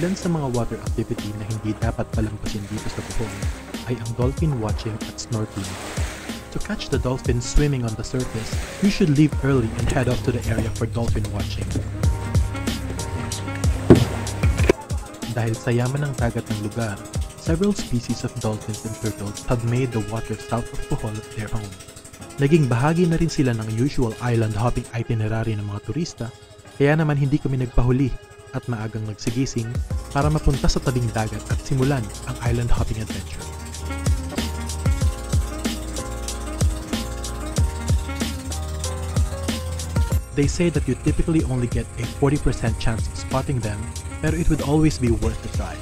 Ilan sa mga water activity na hindi dapat palampasin dito sa Bohol ay ang dolphin watching at snorkeling. To catch the dolphins swimming on the surface, you should leave early and head off to the area for dolphin watching. Dahil sa yaman ng dagat ng lugar, several species of dolphins and turtles have made the water south of Bohol their home. Naging bahagi na rin sila ng usual island hopping itinerary ng mga turista, kaya naman hindi kami nagpahuli at maagang nagsigising para mapunta sa tabing dagat at simulan ang island hopping adventure. They say that you typically only get a 40% chance of spotting them, pero it would always be worth the try.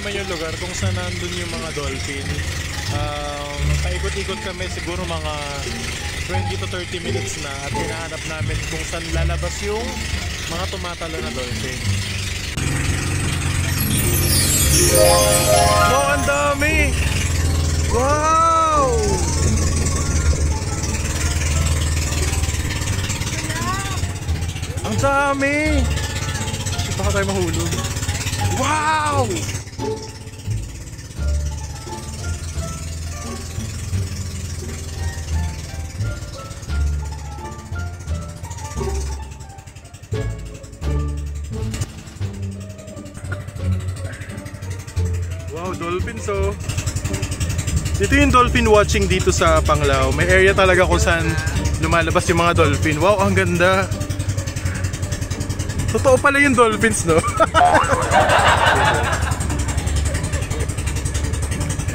Namin yung lugar kung saan nandun yung mga dolphin. Um, paikot-ikot kami siguro mga 20 to 30 minutes na at hinahanap namin kung saan lalabas yung mga tumatalo na dolphin. Wow, ang dami! Wow! Ang dami! Baka tayo mahulog. Wow! Dolphins oh. Dito yung dolphin watching dito sa Panglao. May area talaga kung saan lumalabas yung mga dolphin. Wow, ang ganda. Totoo pala yung dolphins, no?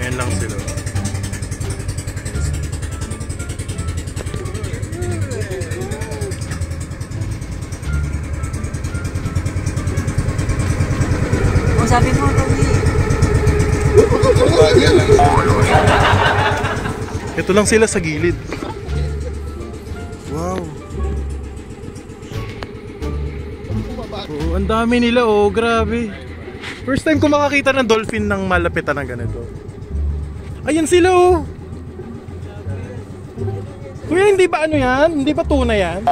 Ayan lang sila. Sabi mo, Tony, Ito lang sila sa gilid. Wow. Oo, ang dami nila oh, grabe. First time ko makakita ng dolphin ng malapitan ng ganito. Ayan sila oh. Kuya, hindi ba ano yan? Hindi ba tuna yan?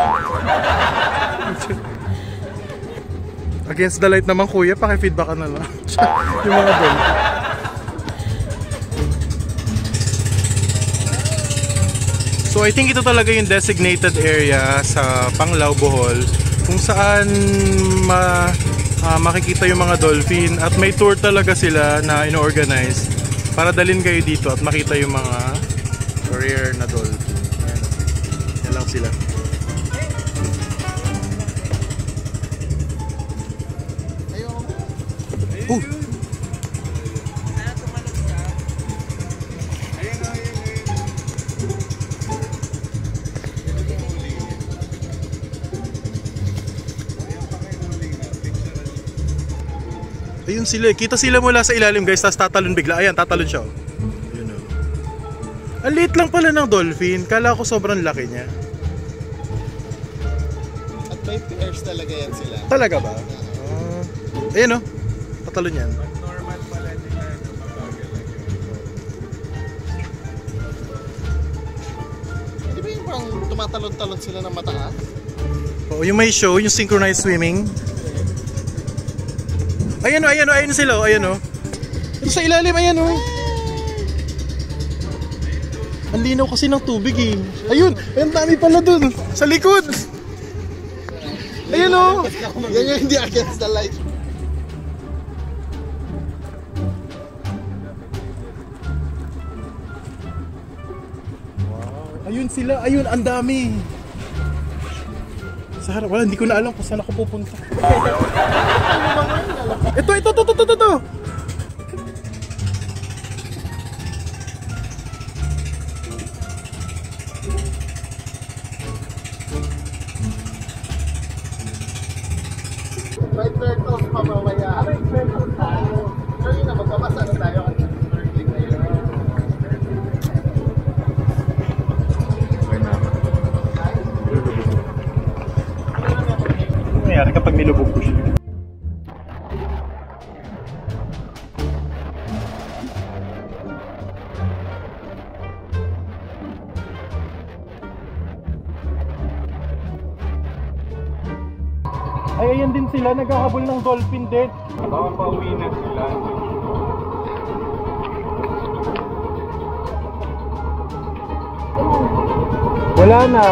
Against the light naman kuya, paki-feedback ka na lang. yung mga dolphin. So I think ito talaga yung designated area sa Panglao, Bohol kung saan ma, ah, makikita yung mga dolphin at may tour talaga sila na ino-organize para dalhin kayo dito at makita yung mga rare na dolphin. Ayan. Yan lang sila. Ayun sila, eh. kita sila mula sa ilalim guys, tapos tatalon bigla. Ayan, tatalon siya. oh. Ayun o. Ang liit lang pala ng dolphin. Kala ko sobrang laki niya. At may pairs talaga yan sila. Talaga ba? Ah. ayun o. Tatalon yan. Normal pala nila Di ba yung parang tumatalon-talon sila ng mataas? Oo, yung may show, yung synchronized swimming. Ayan o, ayan o, ayan sila o, ayan o. Ito sa ilalim, ayan o. Ang linaw kasi ng tubig eh. Ayun, ayun dami pala dun. Sa likod. Ayan o. Yan yung hindi against the light. Ayun sila, ayun, ang dami. Sa harap, wala, hindi ko na alam kung saan ako pupunta. ito, ito, ito, ito, ito, ito. Nilubog ko siya. Ay, ayan din sila, naghahabol ng dolphin din. Baka pauwi na sila. Wala na.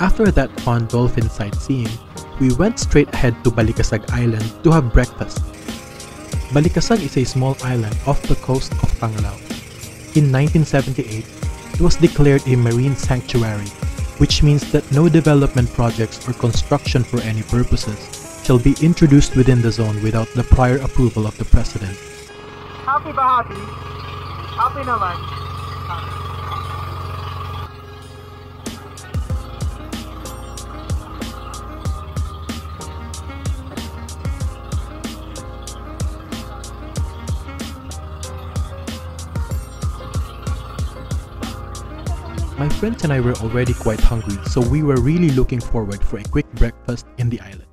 After that fun dolphin sightseeing, we went straight ahead to Balikasag Island to have breakfast. Balikasag is a small island off the coast of Panglao. In 1978, it was declared a marine sanctuary, which means that no development projects or construction for any purposes shall be introduced within the zone without the prior approval of the President. Happy ba happy? Happy naman. My friends and I were already quite hungry, so we were really looking forward for a quick breakfast in the island.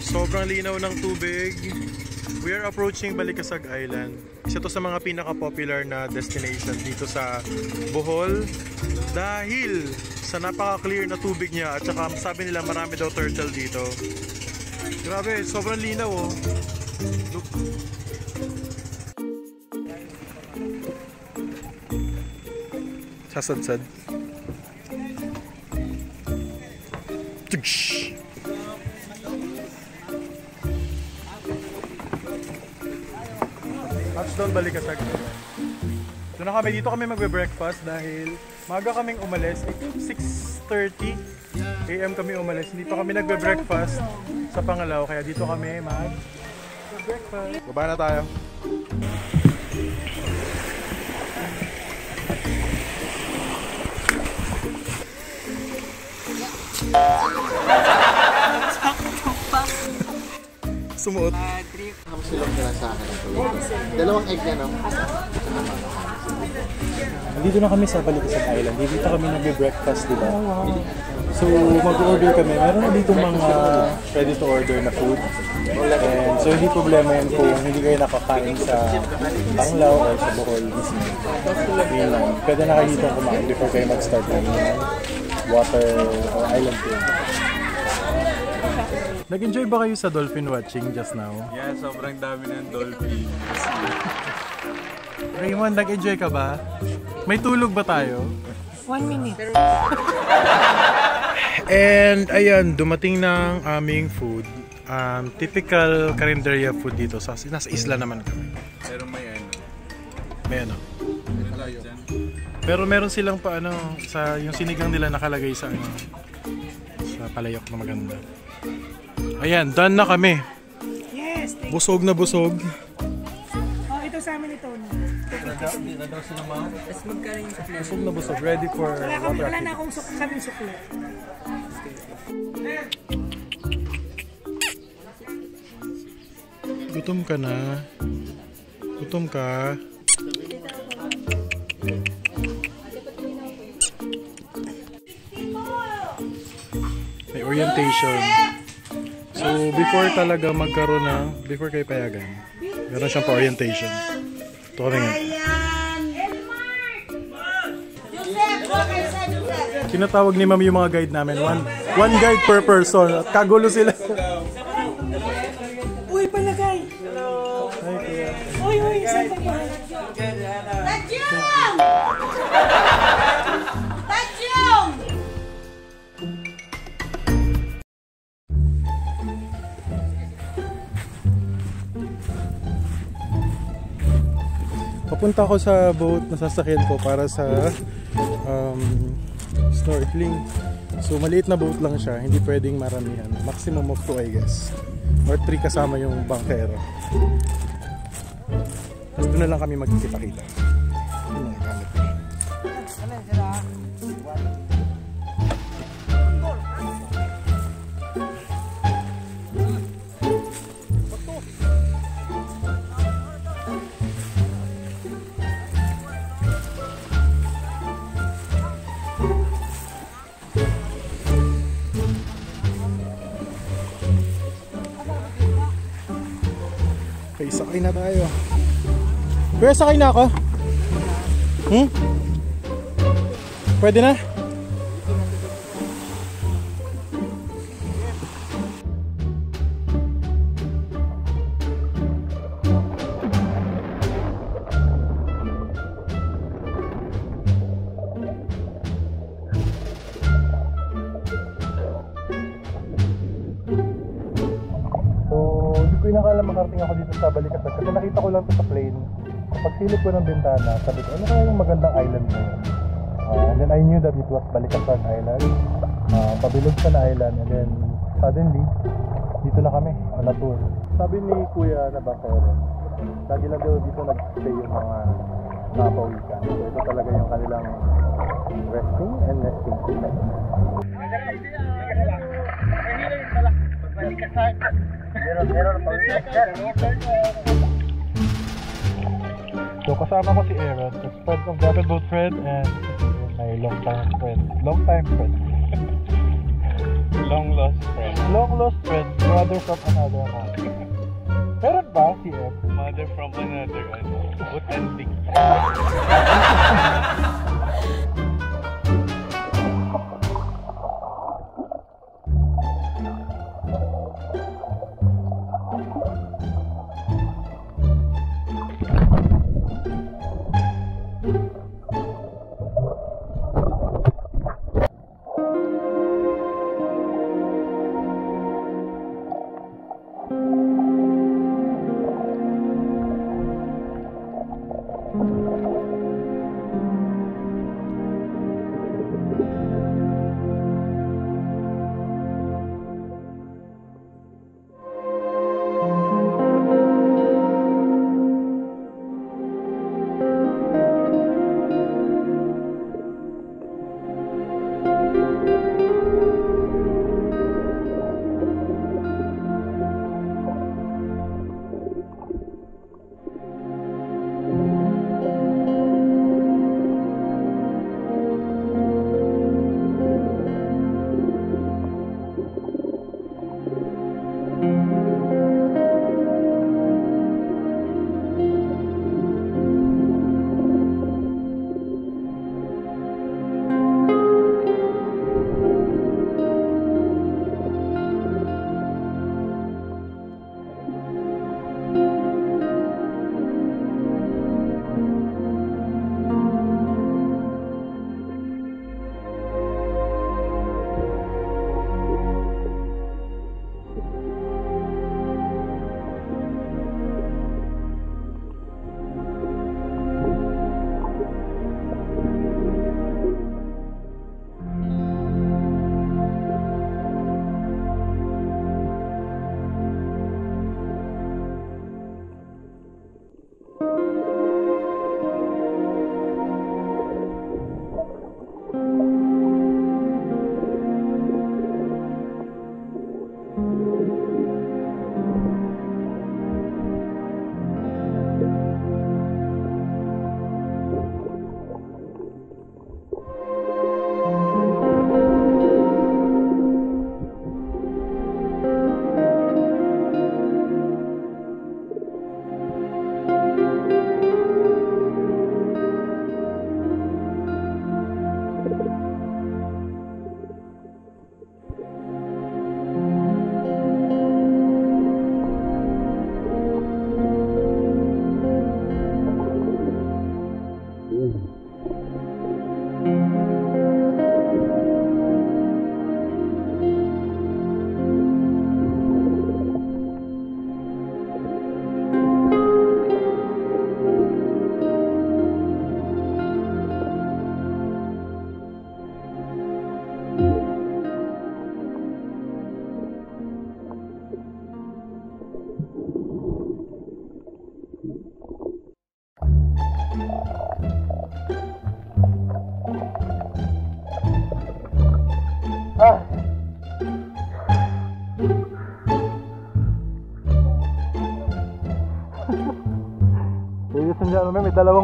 Sobrang linaw ng tubig. We are approaching Balikasag Island. Isa to sa mga pinaka-popular na destination dito sa Bohol dahil sa napaka-clear na tubig niya at saka sabi nila marami daw turtle dito. Grabe, sobrang linaw oh. Look. Sasadsad. Tugsh! Touchdown Balikasag. So na kami, dito kami magbe-breakfast dahil maga kaming umalis. I think 6.30 AM kami umalis. Hindi pa kami nagbe-breakfast sa Pangalao. Kaya dito kami mag breakfast. Baba na tayo. Sumuot. Trip. Ang silog nila sa akin. Dalawang egg na, no? Nandito na kami sa Balikasag Island. Dito kami nagbe-breakfast, di ba? So, mag-order kami. Meron na dito mga ready to order na food. And so, hindi problema yan kung hindi kayo nakakain sa Panglao or sa Bohol mismo. Yun lang. Pwede na kayo dito kumain before kayo mag-start ng water or island tour. Nag-enjoy ba kayo sa dolphin watching just now? Yeah, sobrang dami ng dolphin. Raymond, nag-enjoy ka ba? May tulog ba tayo? One minute. And ayan, dumating ng aming food. Um, typical Carinderia food dito. Sa, nasa isla naman kami. Pero may ano. May ano. Pero meron silang pa ano, sa yung sinigang nila nakalagay sa ano, sa palayok na maganda. Ayan, done na kami. Yes. Thank Busog na busog. Oh, ito sa amin ito. Tapos magkano yung sa Busog na busog. Ready for Wala, kami, water wala na akong suk kaming suklo. Gutom ka na. Gutom ka. May orientation. So, before talaga magkaroon na, before kayo payagan, meron siyang pa-orientation. Ito kami nga. Tinatawag ni ma'am yung mga guide namin. One, one guide per person. At kagulo sila. Papunta ako sa boat na sasakyan ko para sa um, snorkeling. So maliit na boat lang siya, hindi pwedeng maramihan. Maximum of 2 I guess. Or 3 kasama yung bangkero. Tapos doon na lang kami magkikita-kita. Sakay na tayo. Kuya, sakay na ako? Hmm? Pwede na? Sa Balikasag kasi nakita ko lang sa plane. Kapag silip ko ng bintana, sabi ko, ano kaya yung magandang island yun? Uh, and then I knew that it was Balikasag Island. Uh, Pabilog sa na island and then suddenly, dito na kami, on a tour. Sabi ni Kuya na Bakero, lagi lang daw dito nag-stay yung mga napawikan. So ito talaga yung kanilang resting and nesting place. So kasama ko si Aaron, the friend of Rapid Boat friend and my long time friend. Long time friend. Long lost friend. Long lost friend, brother from another mother. Meron ba si Ed? Mother from another, ano, authentic.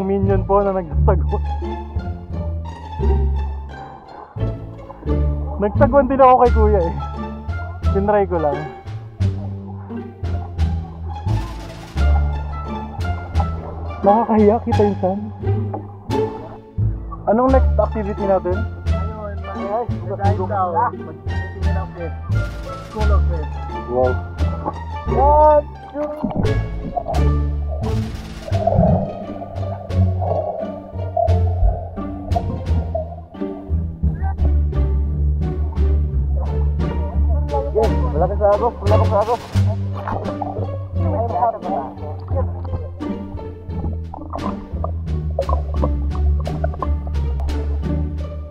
minion po na nagsasagwan. Nagsagwan din ako kay kuya eh. Tinry ko lang. Nakakahiya, kita yung sun. Anong next activity natin? Ayun, guys, daw. Magsisimula ng fish. School of fish. Wow. One, two, malaki sa agos, malaki sa agos.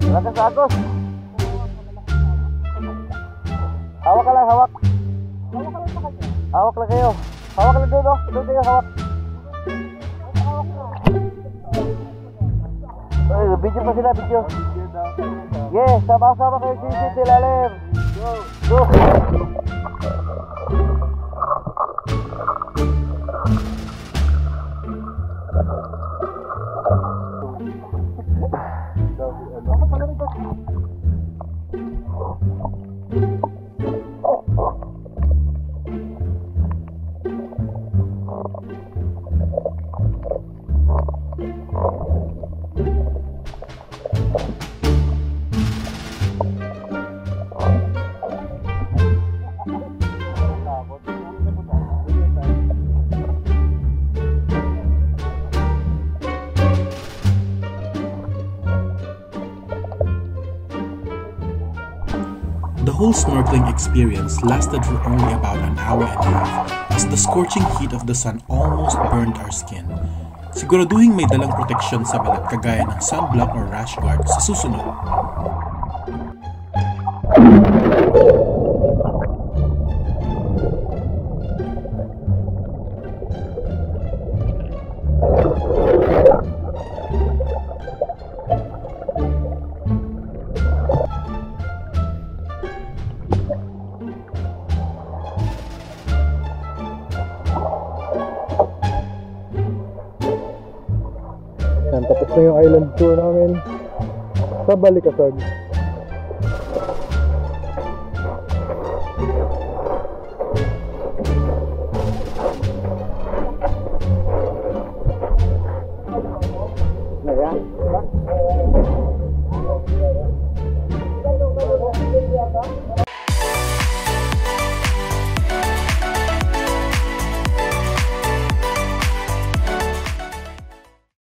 Malaki sa agos. Hawak ka lang, hawak. Hawak lang kayo. Hawak lang doon, oh. Doon kayo, hawak. Ay, video pa sila, video. Yes, sama-sama kayo sa ilalim. Go. Go. The whole snorkeling experience lasted for only about an hour and a half as the scorching heat of the sun almost burned our skin. Siguraduhin may dalang proteksyon sa balat kagaya ng sunblock or rash guard sa susunod. Yan, tapos na yung island tour namin sa Balikasag.